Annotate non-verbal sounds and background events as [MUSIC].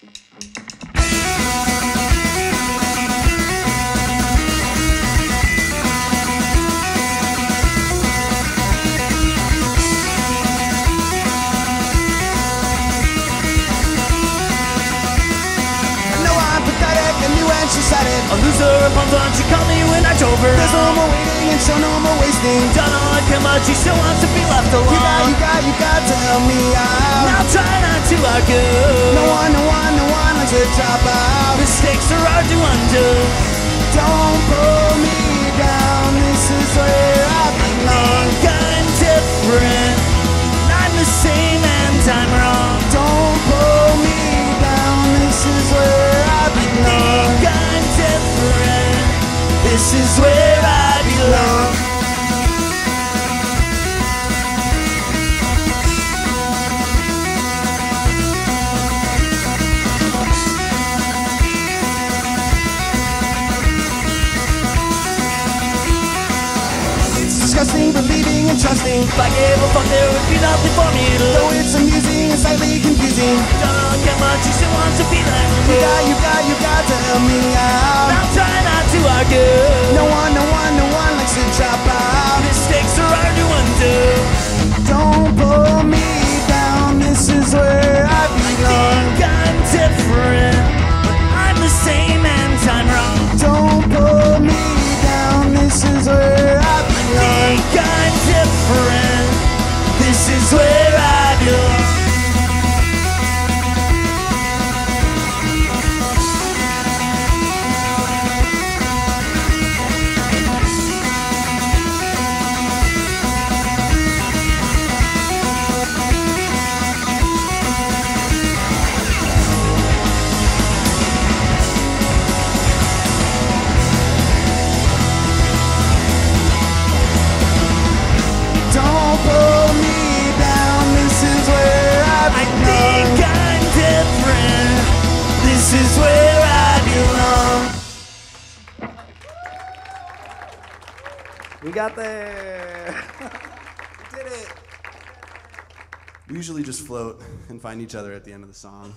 No, I'm pathetic, and you and she said it. A loser upon lunch, she called me when I drove her There's no more waiting and show no more wasting. Don't know like how much she still wants to be left alone You got, you got, you got to help me out. Now try not. No one, no one, no one likes to drop out. Mistakes are hard to undo. Don't pull me down. This is where I belong. I'm different. I'm the same and I'm wrong. Don't pull me down. This is where I belong. I'm different. This is where Believing and trusting. If I gave a fuck, there would be nothing for me to Though it's amusing and slightly confusing. Don't like how much she still wants to be left You got, you got, you got to help me out. Now trying not to is where is where I belong. We got there. [LAUGHS] we did it. We usually just float and find each other at the end of the song.